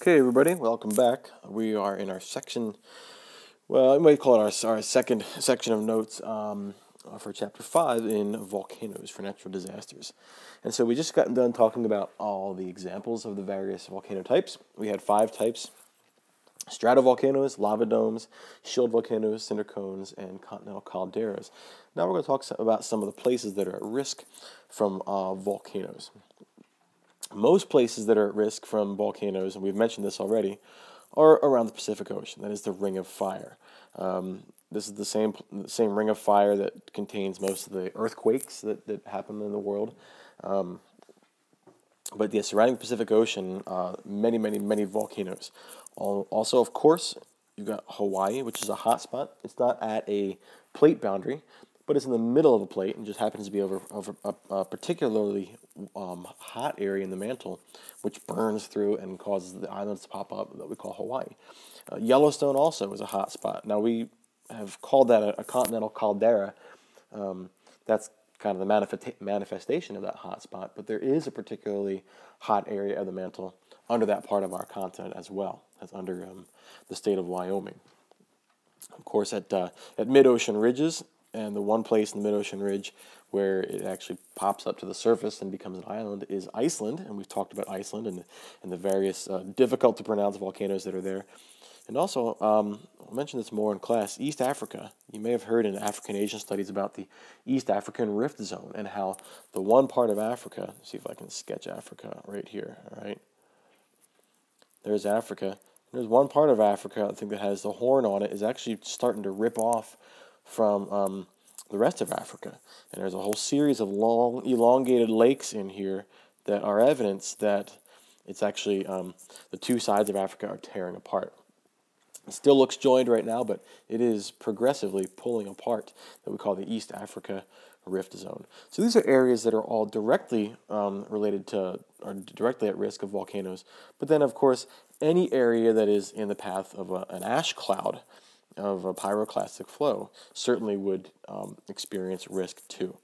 Okay, everybody, welcome back. We are in our section, well, I might call it our, our second section of notes um, for chapter 5 in volcanoes for natural disasters. And so we just gotten done talking about all the examples of the various volcano types. We had five types stratovolcanoes, lava domes, shield volcanoes, cinder cones, and continental calderas. Now we're going to talk about some of the places that are at risk from uh, volcanoes most places that are at risk from volcanoes, and we've mentioned this already, are around the Pacific Ocean. That is the Ring of Fire. Um, this is the same same Ring of Fire that contains most of the earthquakes that, that happen in the world. Um, but the surrounding Pacific Ocean, uh, many, many, many volcanoes. Also, of course, you've got Hawaii, which is a hot spot. It's not at a plate boundary, but it's in the middle of a plate and just happens to be over, over a, a particularly um, hot area in the mantle, which burns through and causes the islands to pop up that we call Hawaii. Uh, Yellowstone also is a hot spot. Now, we have called that a, a continental caldera. Um, that's kind of the manifestation of that hot spot, but there is a particularly hot area of the mantle under that part of our continent as well, as under um, the state of Wyoming. Of course, at, uh, at mid ocean ridges, and the one place in the mid-ocean ridge where it actually pops up to the surface and becomes an island is Iceland, and we've talked about Iceland and, and the various uh, difficult to pronounce volcanoes that are there. And also, um, I'll mention this more in class, East Africa. You may have heard in African Asian studies about the East African Rift Zone and how the one part of Africa, see if I can sketch Africa right here, all right? There's Africa. There's one part of Africa, I think, that has the horn on it, is actually starting to rip off from um, the rest of Africa. And there's a whole series of long, elongated lakes in here that are evidence that it's actually um, the two sides of Africa are tearing apart. It still looks joined right now, but it is progressively pulling apart that we call the East Africa Rift Zone. So these are areas that are all directly um, related to, or directly at risk of volcanoes. But then, of course, any area that is in the path of a, an ash cloud of a pyroclastic flow certainly would um, experience risk too.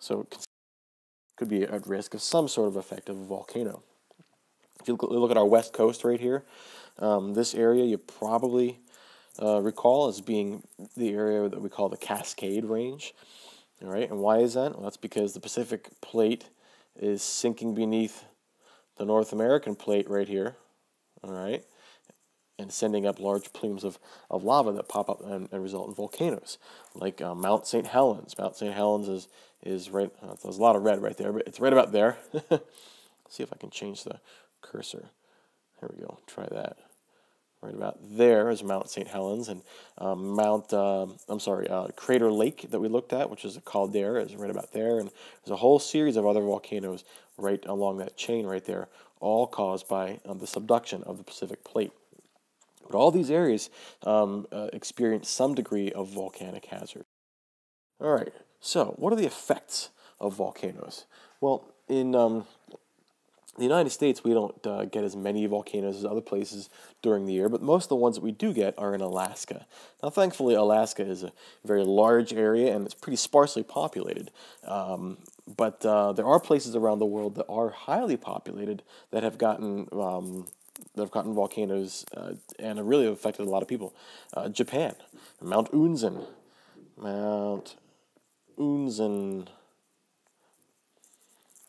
So it could be at risk of some sort of effect of a volcano. If you look at our west coast right here, um, this area you probably uh, recall as being the area that we call the Cascade Range. All right, and why is that? Well, that's because the Pacific plate is sinking beneath the North American plate right here. All right, and sending up large plumes of, of lava that pop up and, and result in volcanoes, like uh, Mount St. Helens. Mount St. Helens is, is right, uh, there's a lot of red right there, but it's right about there. see if I can change the cursor. Here we go, try that. Right about there is Mount St. Helens, and um, Mount, uh, I'm sorry, uh, Crater Lake that we looked at, which is a caldera, is right about there, and there's a whole series of other volcanoes right along that chain right there, all caused by um, the subduction of the Pacific Plate. But all these areas um, uh, experience some degree of volcanic hazard. All right, so what are the effects of volcanoes? Well, in um, the United States, we don't uh, get as many volcanoes as other places during the year, but most of the ones that we do get are in Alaska. Now, thankfully, Alaska is a very large area and it's pretty sparsely populated. Um, but uh, there are places around the world that are highly populated that have gotten um, that have gotten volcanoes uh, and really affected a lot of people. Uh, Japan, Mount Unzen, Mount Unzen.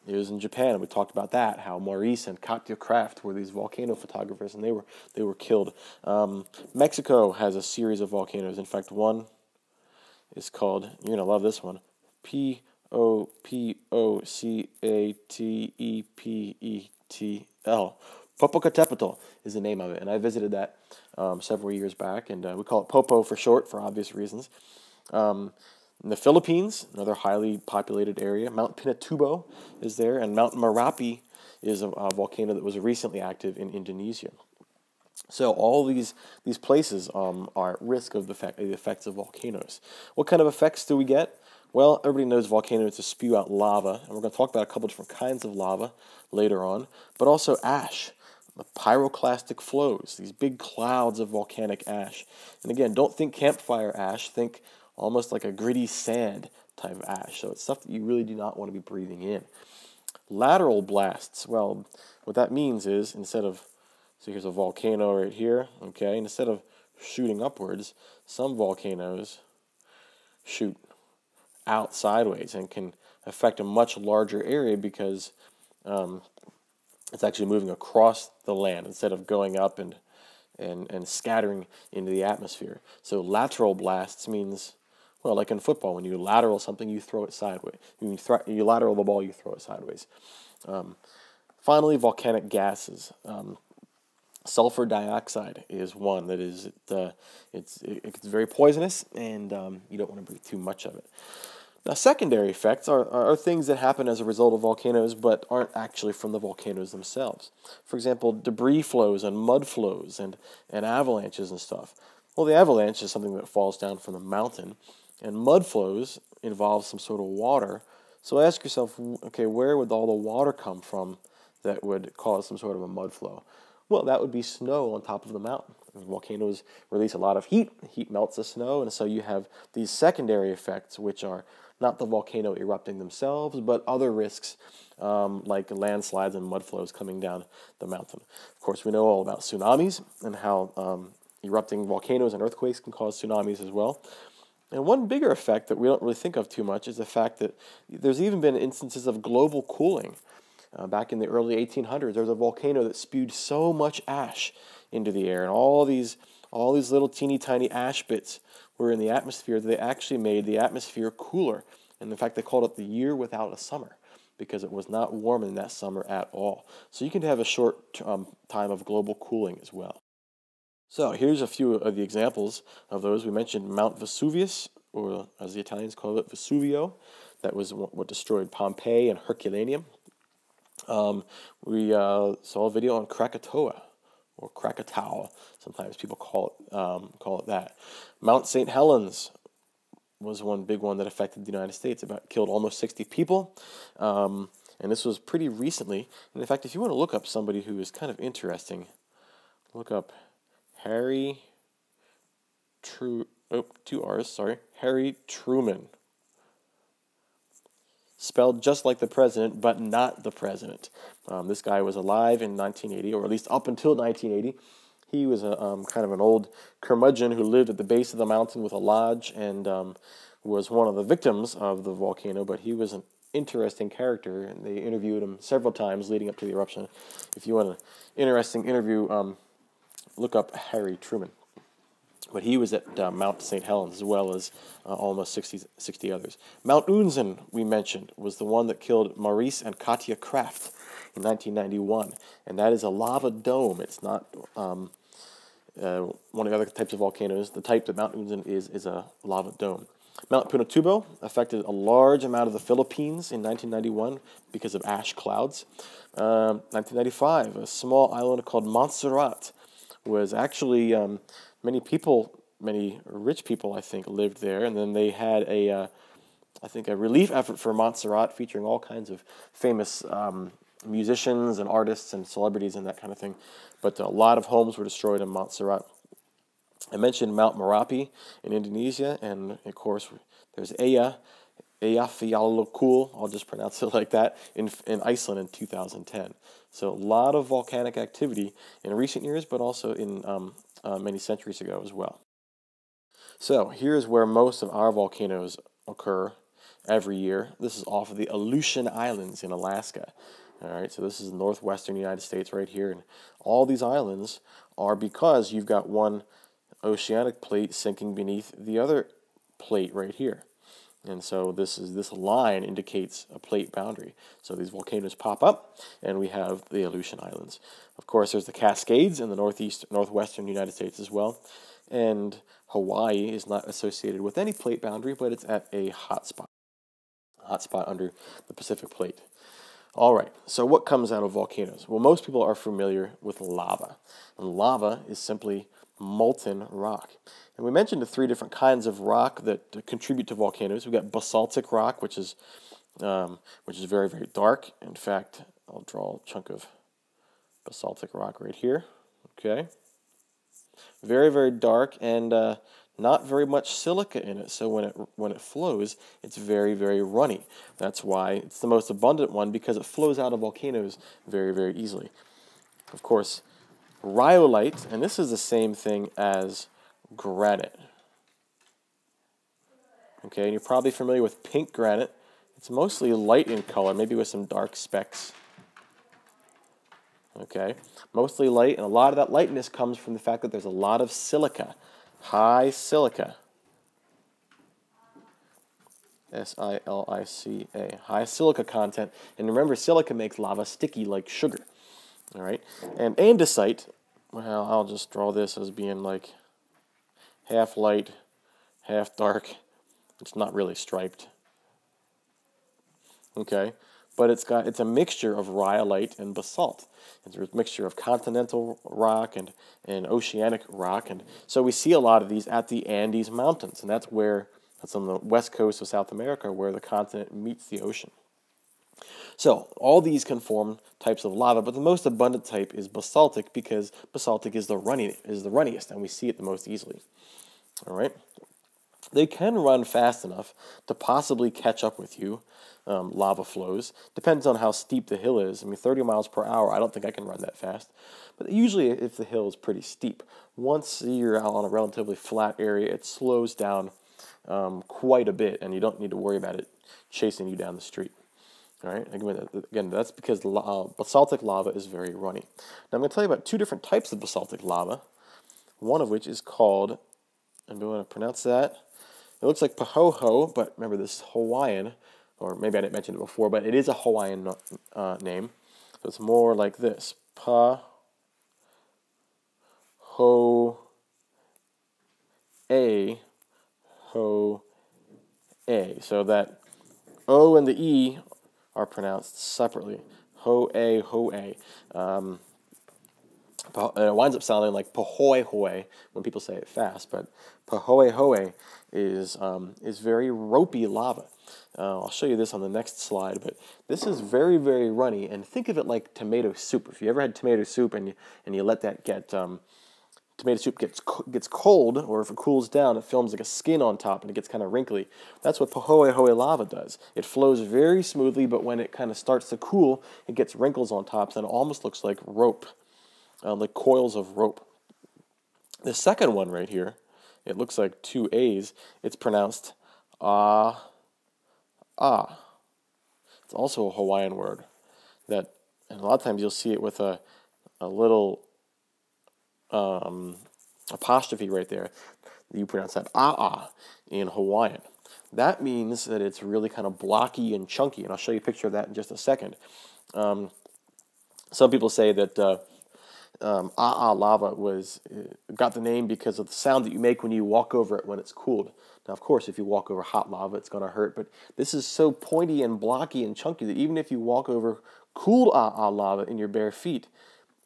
It was in Japan. We talked about that. How Maurice and Katia Krafft were these volcano photographers, and they were they were killed. Um, Mexico has a series of volcanoes. In fact, one is called. You're gonna love this one. P O P O C A T E P E T L. Popocatépetl is the name of it, and I visited that um, several years back, and uh, we call it Popo for short for obvious reasons. Um, in the Philippines, another highly populated area, Mount Pinatubo is there, and Mount Merapi is a, a volcano that was recently active in Indonesia. So all these these places um, are at risk of the, the effects of volcanoes. What kind of effects do we get? Well, everybody knows volcanoes to spew out lava, and we're going to talk about a couple different kinds of lava later on, but also ash the pyroclastic flows, these big clouds of volcanic ash. And again, don't think campfire ash, think almost like a gritty sand type of ash. So it's stuff that you really do not want to be breathing in. Lateral blasts, well, what that means is instead of So here's a volcano right here, okay? Instead of shooting upwards, some volcanoes shoot out sideways and can affect a much larger area because um, it's actually moving across the land instead of going up and, and, and scattering into the atmosphere. So lateral blasts means, well, like in football, when you lateral something, you throw it sideways. You, th- you lateral the ball, you throw it sideways. Um, finally, volcanic gases. Um, sulfur dioxide is one that is uh, it's it's very poisonous and um, you don't want to breathe too much of it. Now, secondary effects are, are things that happen as a result of volcanoes but aren't actually from the volcanoes themselves. For example, debris flows and mud flows and, and avalanches and stuff. Well, the avalanche is something that falls down from the mountain, and mud flows involve some sort of water. So ask yourself, okay, where would all the water come from that would cause some sort of a mud flow? Well, that would be snow on top of the mountain. Volcanoes release a lot of heat. Heat melts the snow, and so you have these secondary effects, which are not the volcano erupting themselves, but other risks um, like landslides and mud flows coming down the mountain. Of course, we know all about tsunamis and how um, erupting volcanoes and earthquakes can cause tsunamis as well. And one bigger effect that we don't really think of too much is the fact that there's even been instances of global cooling. Uh, back in the early 1800s, there was a volcano that spewed so much ash into the air, and all these all these little teeny tiny ash bits were in the atmosphere that they actually made the atmosphere cooler. And in fact, they called it the year without a summer because it was not warm in that summer at all. So you can have a short um, time of global cooling as well. So here's a few of the examples of those. We mentioned Mount Vesuvius, or as the Italians call it, Vesuvio. That was what destroyed Pompeii and Herculaneum. Um, we uh, saw a video on Krakatoa, or Krakatoa. Sometimes people call it um, call it that. Mount St. Helens was one big one that affected the United States. About killed almost sixty people, um, and this was pretty recently. And in fact, if you want to look up somebody who is kind of interesting, look up Harry. True. Oh, two R's. Sorry, Harry Truman spelled just like the president, but not the president. Um, this guy was alive in 1980, or at least up until 1980. He was a um, kind of an old curmudgeon who lived at the base of the mountain with a lodge and um, was one of the victims of the volcano, but he was an interesting character, and they interviewed him several times leading up to the eruption. If you want an interesting interview, um, look up Harry Truman. But he was at uh, Mount St. Helens as well as uh, almost 60, 60 others. Mount Unzen, we mentioned, was the one that killed Maurice and Katia Krafft in 1991. And that is a lava dome. It's not um, uh, one of the other types of volcanoes. The type that Mount Unzen is, is a lava dome. Mount Pinatubo affected a large amount of the Philippines in 1991 because of ash clouds. 1995, um, a small island called Montserrat was actually um, many people, many rich people, I think, lived there, and then they had a, uh, I think, a relief effort for Montserrat featuring all kinds of famous um, musicians and artists and celebrities and that kind of thing. But a lot of homes were destroyed in Montserrat. I mentioned Mount Merapi in Indonesia, and of course, there's Aya, Eyjafjallajökull, I'll just pronounce it like that, in, in Iceland in 2010. So a lot of volcanic activity in recent years, but also in um, uh, many centuries ago as well. So here's where most of our volcanoes occur every year. This is off of the Aleutian Islands in Alaska. All right, so this is the northwestern United States right here, and all these islands are because you've got one oceanic plate sinking beneath the other plate right here. And so this is this line indicates a plate boundary. So these volcanoes pop up, and we have the Aleutian Islands. Of course, there's the Cascades in the northeast, northwestern United States as well, and Hawaii is not associated with any plate boundary, but it's at a hot spot, hot spot under the Pacific Plate. All right, so what comes out of volcanoes? Well, most people are familiar with lava, and lava is simply molten rock. And we mentioned the three different kinds of rock that contribute to volcanoes. We've got basaltic rock, which is um, which is very very dark. In fact, I'll draw a chunk of basaltic rock right here. Okay, very very dark and uh, not very much silica in it. So when it when it flows, it's very very runny. That's why it's the most abundant one because it flows out of volcanoes very very easily. Of course, Rhyolite, and this is the same thing as granite. Okay, and you're probably familiar with pink granite. It's mostly light in color, maybe with some dark specks. Okay, mostly light, and a lot of that lightness comes from the fact that there's a lot of silica, high silica. S I L I C A, high silica content. And remember, silica makes lava sticky like sugar. All right, and andesite, well, I'll just draw this as being like half light, half dark. It's not really striped. Okay, but it's got it's a mixture of rhyolite and basalt. It's a mixture of continental rock and, and oceanic rock, and so we see a lot of these at the Andes Mountains, and that's where that's on the west coast of South America, where the continent meets the ocean. So all these can form types of lava, but the most abundant type is basaltic because basaltic is the runny is the runniest, and we see it the most easily. All right. They can run fast enough to possibly catch up with you, um, lava flows. Depends on how steep the hill is. I mean, 30 miles per hour, I don't think I can run that fast. But usually, if the hill is pretty steep, once you're out on a relatively flat area, it slows down um, quite a bit, and you don't need to worry about it chasing you down the street. All right, again, that's because uh, basaltic lava is very runny. Now, I'm going to tell you about two different types of basaltic lava, one of which is called, and we want to pronounce that, it looks like Pahoehoe, but remember this is Hawaiian, or maybe I didn't mention it before, but it is a Hawaiian uh, name. So it's more like this. Pa ho a ho a. So that O and the E are pronounced separately. Ho a ho a. Um, it winds up sounding like pahoehoe when people say it fast, but pahoehoe is, um, is very ropey lava. Uh, I'll show you this on the next slide, but this is very, very runny, and think of it like tomato soup. If you ever had tomato soup and you, and you let that get, um, tomato soup gets, gets cold, or if it cools down, it films like a skin on top and it gets kind of wrinkly. That's what Pahoehoe lava does. It flows very smoothly, but when it kind of starts to cool, it gets wrinkles on top, and it almost looks like rope, uh, like coils of rope. The second one right here, it looks like two A's. It's pronounced ah, ah. It's also a Hawaiian word that, and a lot of times you'll see it with a, a little um, apostrophe right there. You pronounce that ah ah in Hawaiian. That means that it's really kind of blocky and chunky, and I'll show you a picture of that in just a second. Um, some people say that uh, um, Ah lava was uh, got the name because of the sound that you make when you walk over it when it's cooled. Now, of course, if you walk over hot lava, it's going to hurt, but this is so pointy and blocky and chunky that even if you walk over cooled ah Ah lava in your bare feet,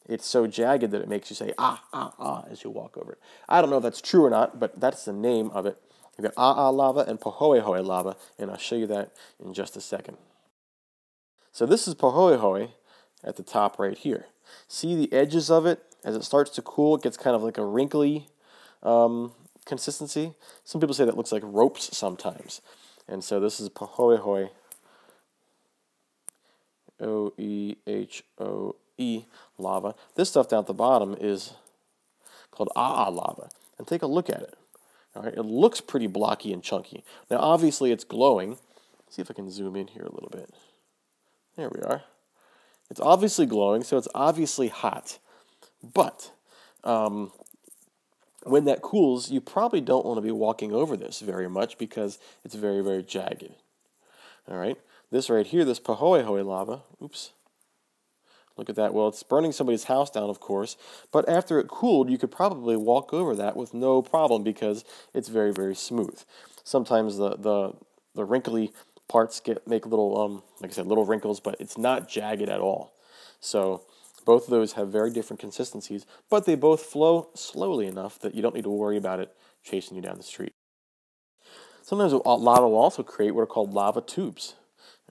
it's so jagged that it makes you say ah, ah, ah as you walk over it. I don't know if that's true or not, but that's the name of it. You've got Ah ah lava and Pahoehoe lava, and I'll show you that in just a second. So this is Pahoehoe at the top right here. See the edges of it as it starts to cool, it gets kind of like a wrinkly um, consistency. Some people say that looks like ropes sometimes. And so this is Pahoehoe, O E H O E lava. This stuff down at the bottom is called Aa lava. And take a look at it. All right, it looks pretty blocky and chunky. Now, obviously, it's glowing. Let's see if I can zoom in here a little bit. There we are. It's obviously glowing, so it's obviously hot. But um, when that cools, you probably don't want to be walking over this very much because it's very, very jagged. All right, this right here, this Pahoehoe lava, oops, look at that. Well, it's burning somebody's house down, of course, but after it cooled, you could probably walk over that with no problem because it's very, very smooth. Sometimes the, the, the wrinkly parts get make little um like I said little wrinkles, but it's not jagged at all. So both of those have very different consistencies, but they both flow slowly enough that you don't need to worry about it chasing you down the street. Sometimes lava will also create what are called lava tubes.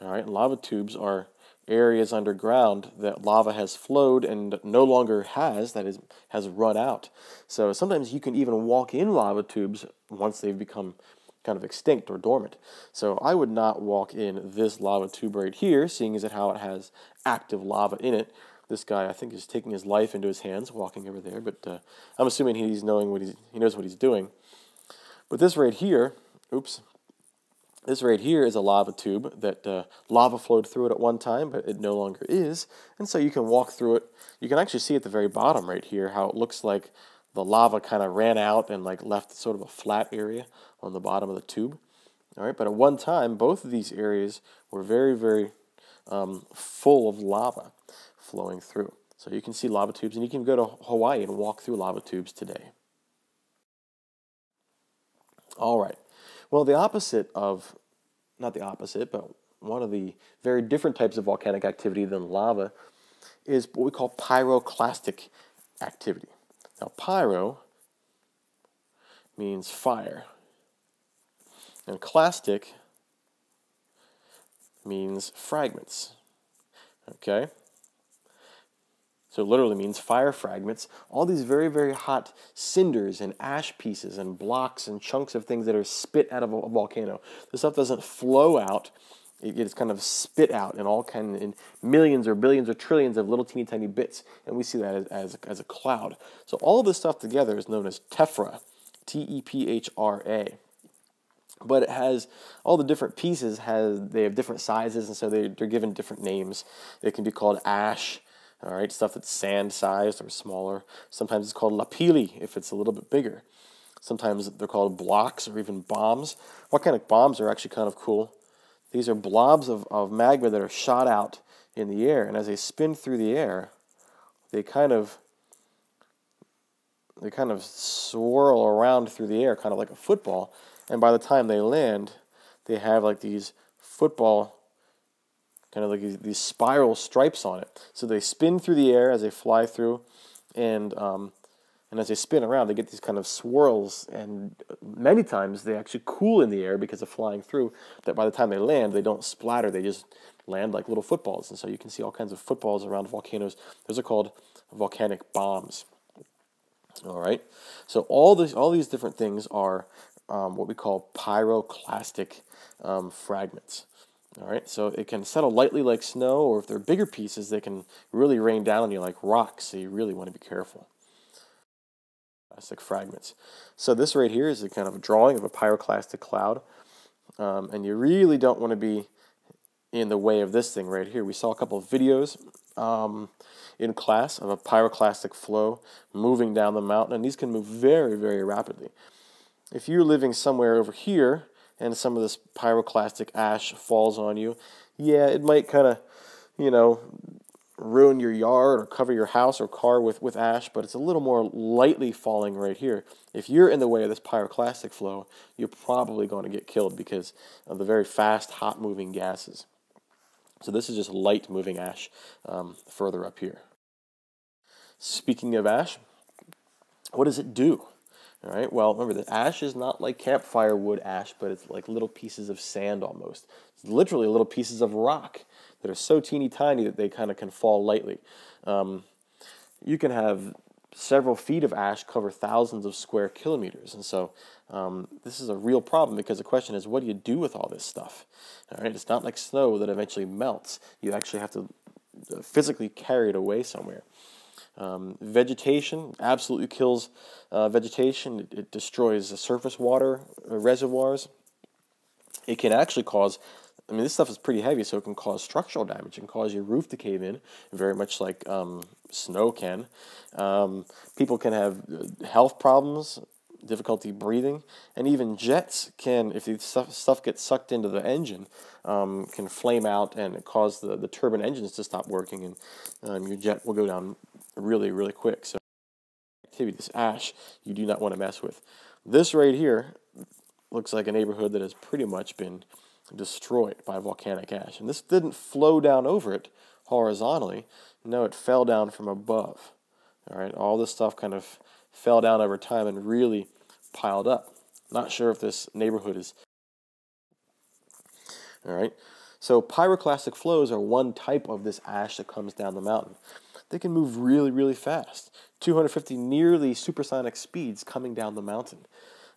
All right, and lava tubes are areas underground that lava has flowed and no longer has, that is, has run out. So sometimes you can even walk in lava tubes once they've become kind of extinct or dormant. So I would not walk in this lava tube right here, seeing as it how it has active lava in it. This guy, I think, is taking his life into his hands, walking over there. But uh, I'm assuming he's knowing what he's, he knows what he's doing. But this right here, oops, this right here is a lava tube that uh, lava flowed through it at one time, but it no longer is. And so you can walk through it. You can actually see at the very bottom right here how it looks like the lava kind of ran out and like left sort of a flat area on the bottom of the tube. All right, but at one time, both of these areas were very, very um, full of lava flowing through. So you can see lava tubes, and you can go to Hawaii and walk through lava tubes today. All right. Well, the opposite of, not the opposite, but one of the very different types of volcanic activity than lava is what we call pyroclastic activity. Now, pyro means fire, and clastic means fragments. Okay? So literally means fire fragments. All these very, very hot cinders and ash pieces and blocks and chunks of things that are spit out of a volcano. This stuff doesn't flow out it gets kind of spit out in all kind in millions or billions or trillions of little teeny tiny bits, and we see that as, as, as a cloud. So all of this stuff together is known as tephra, T-E-P-H-R-A. But it has all the different pieces has they have different sizes, and so they, they're given different names. It can be called ash, all right, stuff that's sand sized or smaller. Sometimes it's called lapilli if it's a little bit bigger. Sometimes they're called blocks or even bombs. What kind of bombs are actually kind of cool. These are blobs of, of magma that are shot out in the air, and as they spin through the air, they kind of they kind of swirl around through the air, kind of like a football. And by the time they land, they have like these football, kind of like these, spiral stripes on it. So they spin through the air as they fly through, and um, and as they spin around, they get these kind of swirls, and many times they actually cool in the air because of flying through. That by the time they land, they don't splatter; they just land like little footballs. And so you can see all kinds of footballs around volcanoes. Those are called volcanic bombs. All right. So all these all these different things are um, what we call pyroclastic um, fragments. All right. So it can settle lightly like snow, or if they're bigger pieces, they can really rain down on you like rocks. So you really want to be careful pyroclastic fragments. So this right here is a kind of a drawing of a pyroclastic cloud. Um, and you really don't want to be in the way of this thing right here. We saw a couple of videos um, in class of a pyroclastic flow moving down the mountain, and these can move very, very rapidly. If you're living somewhere over here and some of this pyroclastic ash falls on you, yeah, it might kind of, you know, ruin your yard or cover your house or car with, with ash, but it's a little more lightly falling right here. If you're in the way of this pyroclastic flow, you're probably going to get killed because of the very fast, hot moving gases. So this is just light moving ash um, further up here. Speaking of ash, what does it do? All right, well, remember that ash is not like campfire wood ash, but it's like little pieces of sand almost. It's literally little pieces of rock that are so teeny tiny that they kind of can fall lightly. Um, you can have several feet of ash cover thousands of square kilometers. And so um, this is a real problem because the question is, what do you do with all this stuff? All right, it's not like snow that eventually melts. You actually have to uh, physically carry it away somewhere. Um, vegetation absolutely kills uh, vegetation. It, it destroys the surface water uh, reservoirs. It can actually cause I mean, this stuff is pretty heavy, so it can cause structural damage. It can cause your roof to cave in, very much like um, snow can. Um, people can have uh, health problems, difficulty breathing, and even jets can, if the stuff, stuff gets sucked into the engine, um, can flame out and cause the, the turbine engines to stop working, and um, your jet will go down really, really quick. So, activity, this ash, you do not want to mess with. This right here looks like a neighborhood that has pretty much been destroyed by volcanic ash. And this didn't flow down over it horizontally. No, it fell down from above. All right, all this stuff kind of fell down over time and really piled up. Not sure if this neighborhood is. All right, so pyroclastic flows are one type of this ash that comes down the mountain. They can move really, really fast 250 nearly supersonic speeds coming down the mountain.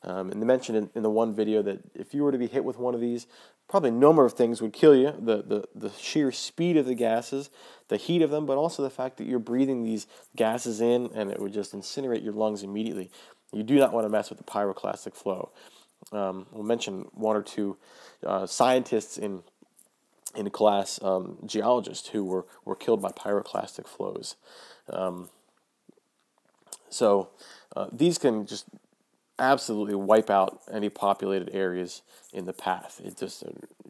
Um, and they mentioned in, in the one video that if you were to be hit with one of these, probably a number of things would kill you. The, the, the sheer speed of the gases, the heat of them, but also the fact that you're breathing these gases in and it would just incinerate your lungs immediately. You do not want to mess with the pyroclastic flow. Um, we'll mention one or two uh, scientists in in class, um, geologists who were, were killed by pyroclastic flows. Um, so uh, these can just absolutely wipe out any populated areas in the path. It just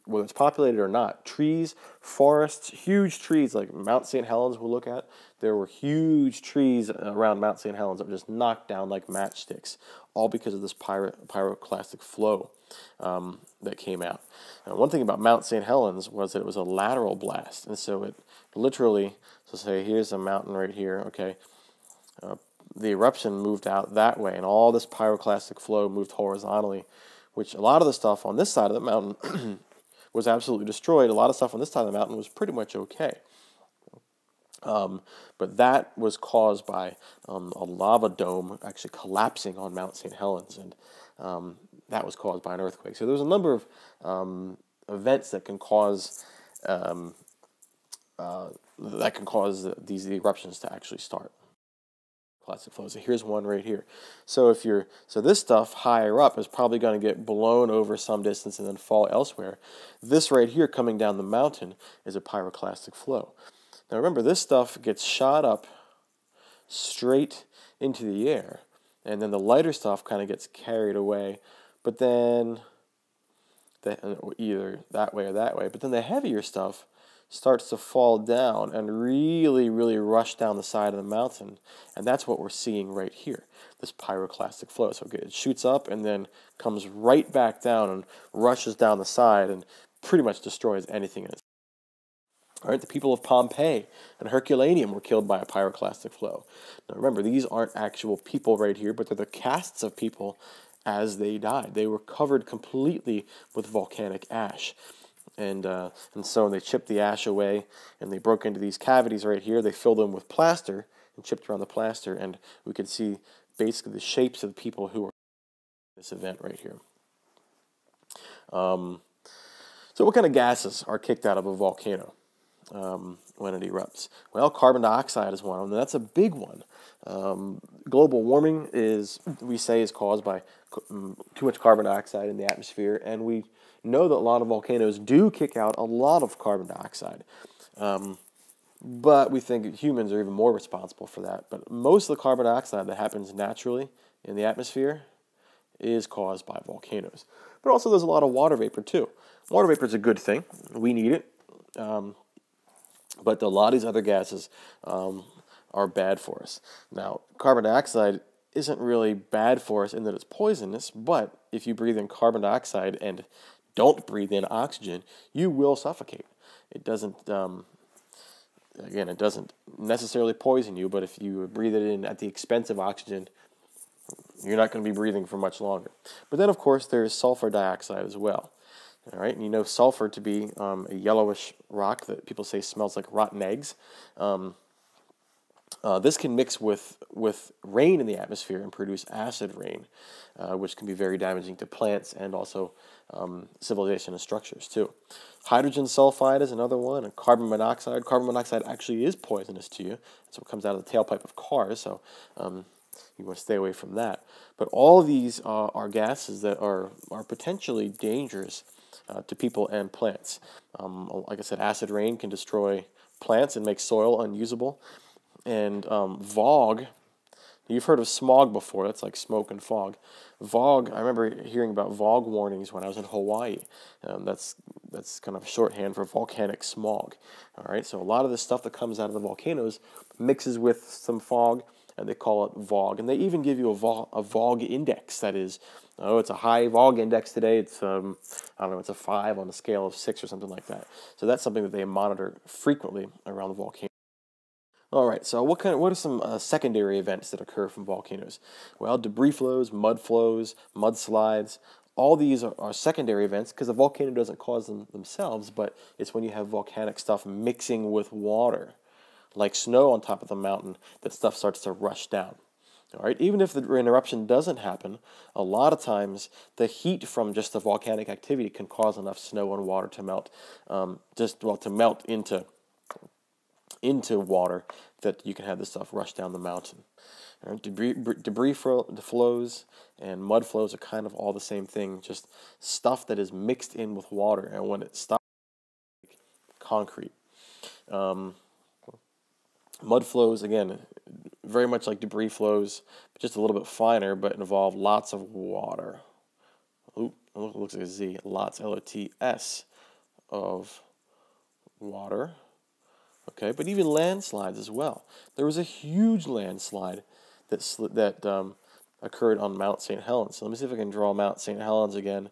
whether it's populated or not. Trees, forests, huge trees like Mount St. Helens we'll look at. There were huge trees around Mount St. Helens that were just knocked down like matchsticks, all because of this pyro, pyroclastic flow um, that came out. Now, one thing about Mount St. Helens was that it was a lateral blast, and so it literally, so say here's a mountain right here, okay, uh, the eruption moved out that way, and all this pyroclastic flow moved horizontally, which a lot of the stuff on this side of the mountain was absolutely destroyed. A lot of stuff on this side of the mountain was pretty much okay. Um, but that was caused by um, a lava dome actually collapsing on Mount St. Helens, and um, that was caused by an earthquake. So there's a number of um, events that can cause um, uh, that can cause these eruptions to actually start plastic flows. So here's one right here. So if you're so this stuff higher up is probably going to get blown over some distance and then fall elsewhere. This right here coming down the mountain is a pyroclastic flow. Now remember this stuff gets shot up straight into the air and then the lighter stuff kind of gets carried away but then the, either that way or that way but then the heavier stuff starts to fall down and really, really rush down the side of the mountain. And that's what we're seeing right here, this pyroclastic flow. So it shoots up and then comes right back down and rushes down the side and pretty much destroys anything in its all right, the people of Pompeii and Herculaneum were killed by a pyroclastic flow. Now remember, these aren't actual people right here, but they're the casts of people as they died. They were covered completely with volcanic ash and uh, and so they chipped the ash away and they broke into these cavities right here. They filled them with plaster and chipped around the plaster, and we could see basically the shapes of the people who were this event right here. Um, so, what kind of gases are kicked out of a volcano um, when it erupts? Well, carbon dioxide is one of them. That's a big one. Um, global warming is, we say, is caused by mm, too much carbon dioxide in the atmosphere, and we know that a lot of volcanoes do kick out a lot of carbon dioxide. Um, but we think humans are even more responsible for that. But most of the carbon dioxide that happens naturally in the atmosphere is caused by volcanoes. But also, there's a lot of water vapor too. Water vapor is a good thing. We need it. Um, but a lot of these other gases um, are bad for us. Now, carbon dioxide isn't really bad for us in that it's poisonous, but if you breathe in carbon dioxide and don't breathe in oxygen, you will suffocate. It doesn't, um, again, it doesn't necessarily poison you, but if you breathe it in at the expense of oxygen, you're not going to be breathing for much longer. But then, of course, there's sulfur dioxide as well. All right, and you know sulfur to be um, a yellowish rock that people say smells like rotten eggs. Um, uh, this can mix with, with rain in the atmosphere and produce acid rain, uh, which can be very damaging to plants and also um, civilization and structures too. Hydrogen sulfide is another one, and carbon monoxide. Carbon monoxide actually is poisonous to you. That's what comes out of the tailpipe of cars, so um, you want to stay away from that. But all these uh, are gases that are, are potentially dangerous uh, to people and plants. Um, like I said, acid rain can destroy plants and make soil unusable and um, VOG. You've heard of smog before. That's like smoke and fog. VOG. I remember hearing about VOG warnings when I was in Hawaii. Um, that's that's kind of shorthand for volcanic smog. All right. So a lot of the stuff that comes out of the volcanoes mixes with some fog, and they call it VOG. And they even give you a VOG, a index. That is, oh, it's a high VOG index today. It's um, I don't know, it's a five on a scale of six or something like that. So that's something that they monitor frequently around the volcano. All right, so what kind of, what are some uh, secondary events that occur from volcanoes? Well, debris flows, mud flows, mudslides, all these are, are secondary events because the volcano doesn't cause them themselves, but it's when you have volcanic stuff mixing with water, like snow on top of the mountain, that stuff starts to rush down. All right, even if the eruption doesn't happen, a lot of times the heat from just the volcanic activity can cause enough snow and water to melt, um, just well to melt into into water that you can have this stuff rush down the mountain. Right? Debris, debris flows and mud flows are kind of all the same thing, just stuff that is mixed in with water, and when it stops, concrete. Um, mud flows again, very much like debris flows, but just a little bit finer, but involve lots of water. Oop, looks like a Z. Lots, L O T S, of water. Okay, but even landslides as well. There was a huge landslide that that um, occurred on Mount St. Helens. So let me see if I can draw Mount St. Helens again.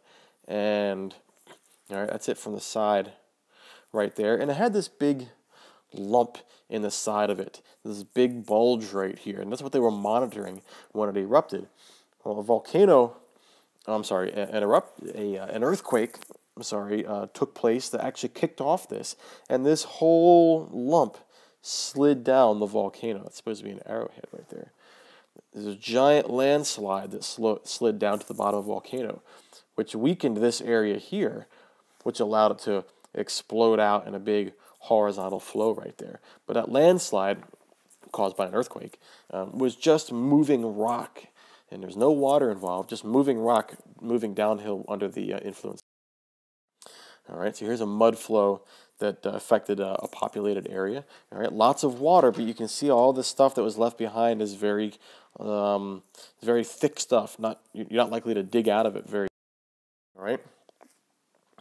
And all right, that's it from the side right there. And it had this big lump in the side of it, this big bulge right here. And that's what they were monitoring when it erupted. Well, a volcano, I'm sorry, an, erupt, a, uh, an earthquake, I'm sorry, uh, took place that actually kicked off this. And this whole lump slid down the volcano. It's supposed to be an arrowhead right there. There's a giant landslide that slid down to the bottom of the volcano, which weakened this area here, which allowed it to explode out in a big horizontal flow right there. But that landslide, caused by an earthquake, um, was just moving rock. And there's no water involved, just moving rock moving downhill under the uh, influence. All right, so here's a mud flow that uh, affected a, a, populated area. All right, lots of water, but you can see all the stuff that was left behind is very, um, very thick stuff. Not you're not likely to dig out of it very. All right.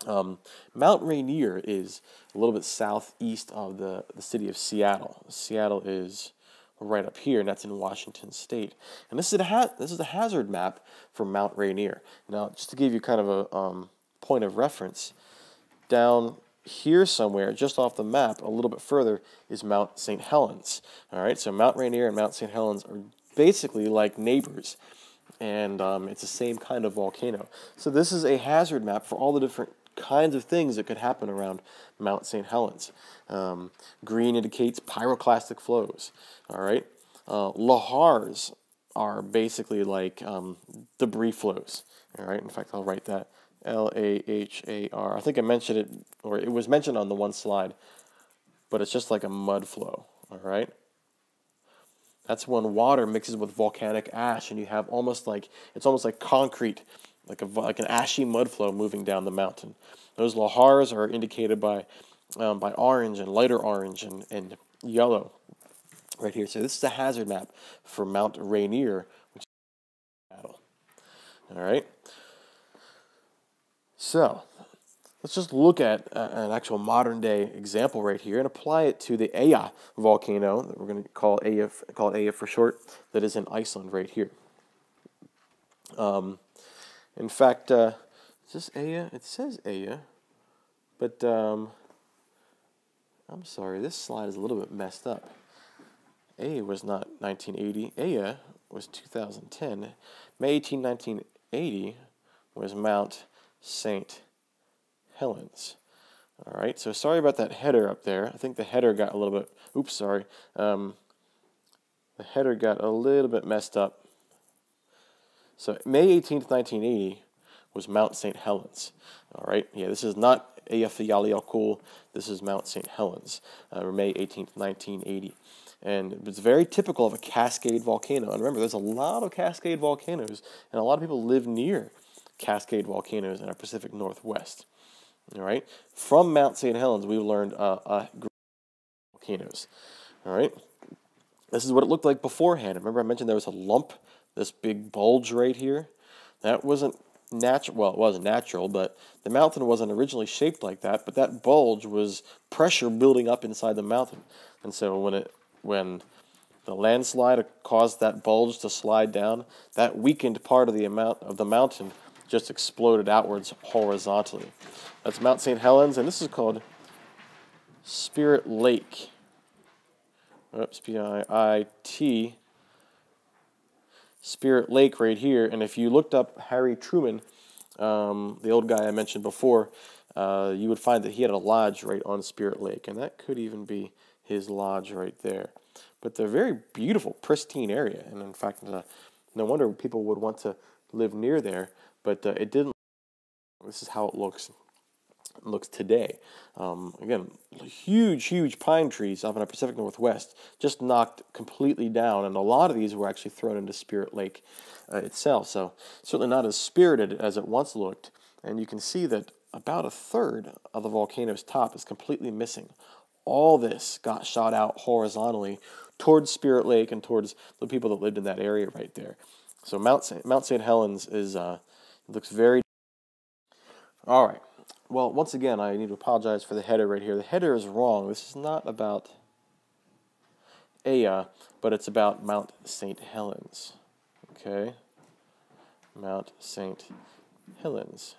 Um, Mount Rainier is a little bit southeast of the, the city of Seattle. Seattle is right up here, and that's in Washington State. And this is a this is a hazard map for Mount Rainier. Now, just to give you kind of a um, point of reference, down here somewhere, just off the map, a little bit further, is Mount St. Helens. All right, so Mount Rainier and Mount St. Helens are basically like neighbors and um, it's the same kind of volcano. So this is a hazard map for all the different kinds of things that could happen around Mount St. Helens. Um, green indicates pyroclastic flows. All right, uh, lahars are basically like um, debris flows. All right, in fact, I'll write that L A H A R. I think I mentioned it, or it was mentioned on the one slide, but it's just like a mud flow. All right. That's when water mixes with volcanic ash, and you have almost like it's almost like concrete like a like an ashy mud flow moving down the mountain. Those lahars are indicated by um, by orange and lighter orange and, and yellow right here. So this is a hazard map for Mount Rainier, which is battle. All right. So let's just look at uh, an actual modern day example right here and apply it to the Eyja volcano that we're going to call Eyja, call it Eyja for short, that is in Iceland right here. Um, in fact, uh, is this Aya? It says Aya, but um, I'm sorry, this slide is a little bit messed up. Aya was not 1980. Aya was 2010. May 18, 1980 was Mount St. Helens. All right, so sorry about that header up there. I think the header got a little bit, oops, sorry. Um, the header got a little bit messed up so May 18th, 1980 was Mount St. Helens. All right, yeah, this is not Eyjafjallajökull. This is Mount St. Helens, uh, May 18th, 1980. And it's very typical of a cascade volcano. And remember, there's a lot of cascade volcanoes, and a lot of people live near cascade volcanoes in our Pacific Northwest. All right, from Mount St. Helens, we've learned uh, uh, volcanoes. All right, this is what it looked like beforehand. Remember, I mentioned there was a lump this big bulge right here, that wasn't natural. Well, it was natural, but the mountain wasn't originally shaped like that. But that bulge was pressure building up inside the mountain, and so when it when the landslide caused that bulge to slide down, that weakened part of the amount of the mountain just exploded outwards horizontally. That's Mount St. Helens, and this is called Spirit Lake. Oops, P I I T Spirit Lake right here. And if you looked up Harry Truman, um, the old guy I mentioned before, uh, you would find that he had a lodge right on Spirit Lake. And that could even be his lodge right there. but they're very beautiful, pristine area. And in fact, uh, no wonder people would want to live near there. But uh, it didn't. This is how it looks looks today. Um, again, huge, huge pine trees up in the Pacific Northwest just knocked completely down, and a lot of these were actually thrown into Spirit Lake uh, itself. So certainly not as spirited as it once looked. And you can see that about a third of the volcano's top is completely missing. All this got shot out horizontally towards Spirit Lake and towards the people that lived in that area right there. So Mount St. Mount St. Helens is uh, looks very. All right. Well, once again, I need to apologize for the header right here. The header is wrong. This is not about Aya, but it's about Mount St. Helens. Okay? Mount St. Helens.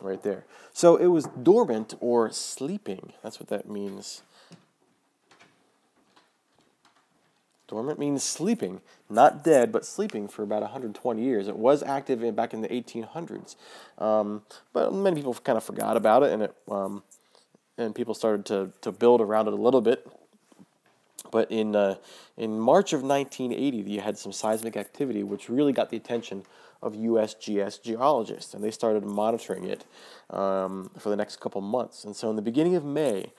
Right there. So it was dormant or sleeping. That's what that means. Dormant means sleeping, not dead, but sleeping for about 120 years. It was active in, back in the 1800s, um, but many people kind of forgot about it, and it um, and people started to, to build around it a little bit. But in uh, in March of 1980, you had some seismic activity, which really got the attention of USGS geologists, and they started monitoring it um, for the next couple months. And so, in the beginning of May,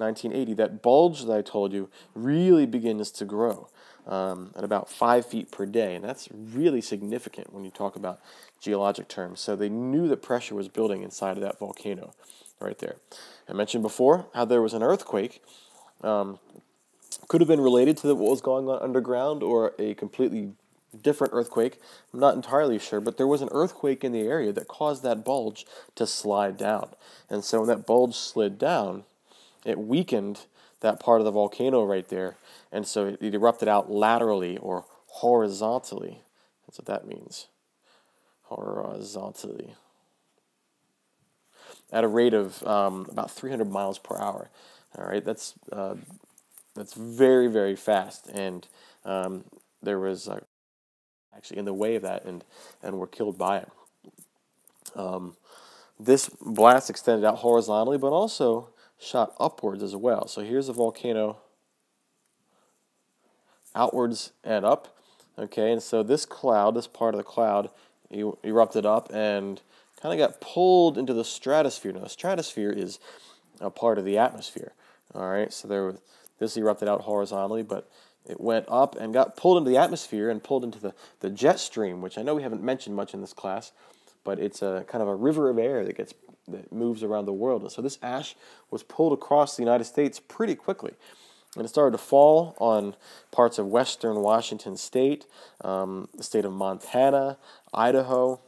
1980, that bulge that I told you really begins to grow um, at about five feet per day. And that's really significant when you talk about geologic terms. So they knew that pressure was building inside of that volcano right there. I mentioned before how there was an earthquake. Um, could have been related to what was going on underground or a completely different earthquake. I'm not entirely sure, but there was an earthquake in the area that caused that bulge to slide down. And so when that bulge slid down, it weakened that part of the volcano right there, and so it, erupted out laterally or horizontally. That's what that means. Horizontally. At a rate of um, about 300 miles per hour. All right, that's uh, that's very very fast, and um, there was uh, actually in the way of that, and and were killed by it. Um, this blast extended out horizontally, but also shot upwards as well. So here's a volcano outwards and up. Okay, and so this cloud, this part of the cloud, erupted up and kind of got pulled into the stratosphere. Now, the stratosphere is a part of the atmosphere. All right, so there was, this erupted out horizontally, but it went up and got pulled into the atmosphere and pulled into the, the jet stream, which I know we haven't mentioned much in this class, but it's a kind of a river of air that gets that moves around the world. And so this ash was pulled across the United States pretty quickly. And it started to fall on parts of western Washington state, um, the state of Montana, Idaho,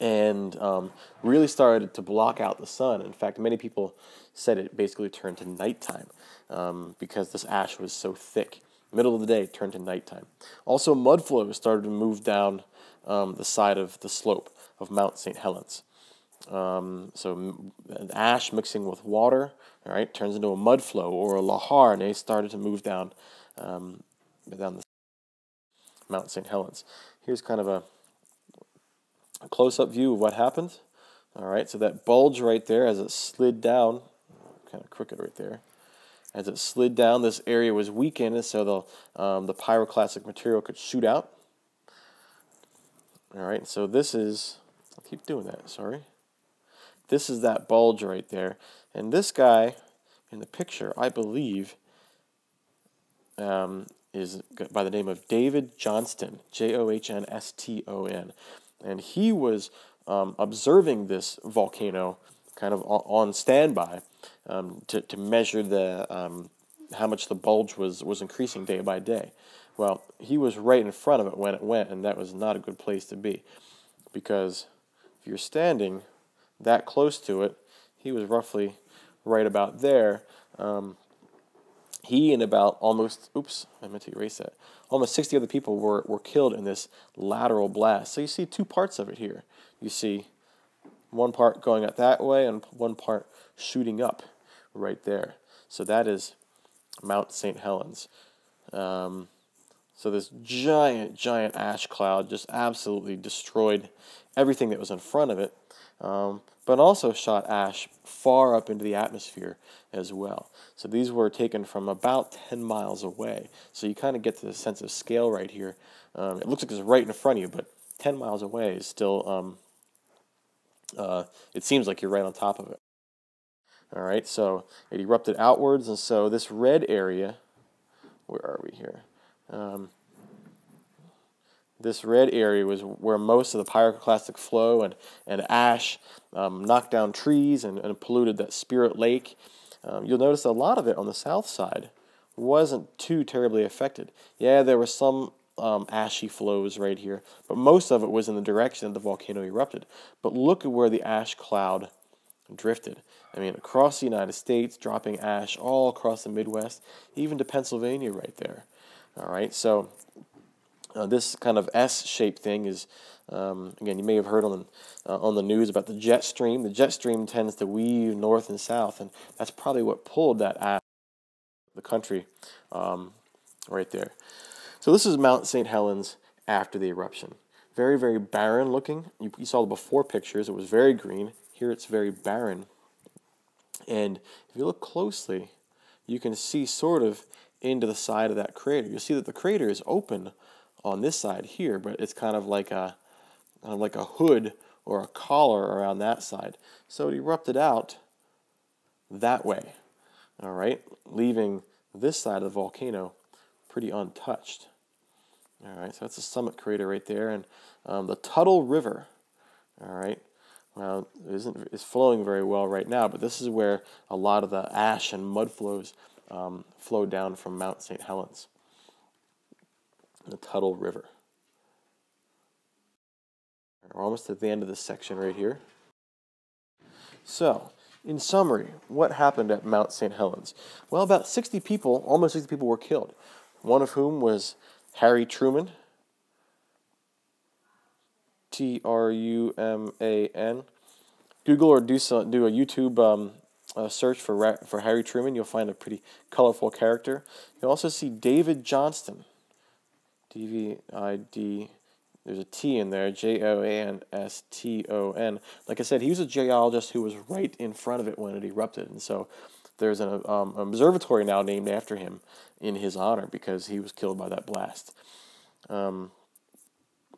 and um, really started to block out the sun. In fact, many people said it basically turned to nighttime um, because this ash was so thick. Middle of the day turned to nighttime. Also, mud flows started to move down um, the side of the slope of Mount St. Helens. Um, so ash mixing with water, all right, turns into a mud flow or a lahar, and they started to move down um, down the Mount St. Helens. Here's kind of a, a close-up view of what happened. All right, so that bulge right there, as it slid down, kind of crooked right there. As it slid down, this area was weakened, so the um, the pyroclastic material could shoot out. All right, so this is. I'll keep doing that. Sorry. This is that bulge right there. And this guy in the picture, I believe, um, is by the name of David Johnston, J O H N S T O N. And he was um, observing this volcano kind of on standby um, to, to measure the, um, how much the bulge was, was increasing day by day. Well, he was right in front of it when it went, and that was not a good place to be. Because if you're standing that close to it. He was roughly right about there. Um, he and about almost, oops, I meant to erase that. Almost 60 other people were, were killed in this lateral blast. So you see two parts of it here. You see one part going up that way and one part shooting up right there. So that is Mount St. Helens. Um, so this giant, giant ash cloud just absolutely destroyed everything that was in front of it. Um, but also shot ash far up into the atmosphere as well. So these were taken from about 10 miles away. So you kind of get to the sense of scale right here. Um, it looks like it's right in front of you, but 10 miles away is still, um, uh, it seems like you're right on top of it. All right, so it erupted outwards, and so this red area, where are we here? Um, this red area was where most of the pyroclastic flow and, and ash um, knocked down trees and, and polluted that Spirit Lake. Um, you'll notice a lot of it on the south side wasn't too terribly affected. Yeah, there were some um, ashy flows right here, but most of it was in the direction that the volcano erupted. But look at where the ash cloud drifted. I mean, across the United States, dropping ash all across the Midwest, even to Pennsylvania right there. All right, so uh, this kind of S-shaped thing is, um, again, you may have heard on uh, on the news about the jet stream. The jet stream tends to weave north and south, and that's probably what pulled that ash the country um, right there. So this is Mount St. Helens after the eruption. Very, very barren looking. You, you saw the before pictures. It was very green. Here it's very barren. And if you look closely, you can see sort of into the side of that crater. You'll see that the crater is open on this side here, but it's kind of like a kind of like a hood or a collar around that side. So it erupted out that way, all right, leaving this side of the volcano pretty untouched. All right, so that's the summit crater right there, and um, the Toutle River, all right, well, it isn't is flowing very well right now, but this is where a lot of the ash and mud flows um, flow down from Mount St. Helens the Toutle River. We're almost at the end of this section right here. So, in summary, what happened at Mount St. Helens? Well, about 60 people, almost 60 people were killed, one of whom was Harry Truman, T R U M A N. Google or do, some, do a YouTube um, uh, search for, for Harry Truman. You'll find a pretty colorful character. You'll also see David Johnston. D V I D. There's a T in there, J O A N S T O N. Like I said, he was a geologist who was right in front of it when it erupted, and so there's an um, observatory now named after him in his honor because he was killed by that blast. Um,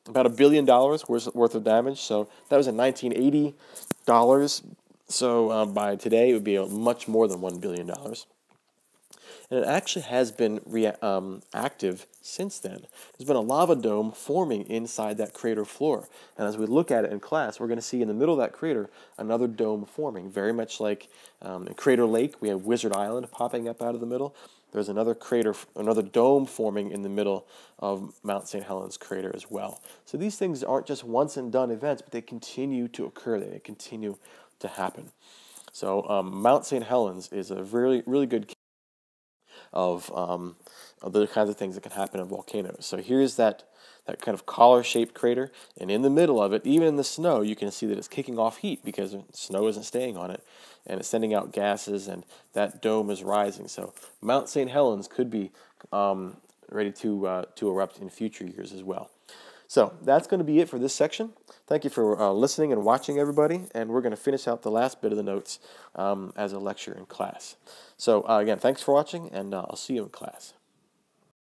about a billion dollars worth of damage. So that was in 1980 dollars. So uh, by today, it would be much more than one billion dollars and it actually has been um, active since then. There's been a lava dome forming inside that crater floor, and as we look at it in class, we're going to see in the middle of that crater another dome forming, very much like um, in Crater Lake, we have Wizard Island popping up out of the middle. There's another crater, another dome forming in the middle of Mount St. Helens crater as well. So these things aren't just once and done events, but they continue to occur. They continue to happen. So um, Mount St. Helens is a really, really good of, um, of the kinds of things that can happen in volcanoes. So here's that, that kind of collar-shaped crater, and in the middle of it, even in the snow, you can see that it's kicking off heat because snow isn't staying on it, and it's sending out gases, and that dome is rising. So Mount St. Helens could be um, ready to, uh, to erupt in future years as well. So that's going to be it for this section. Thank you for uh, listening and watching, everybody. And we're going to finish out the last bit of the notes um, as a lecture in class. So uh, again, thanks for watching, and uh, I'll see you in class.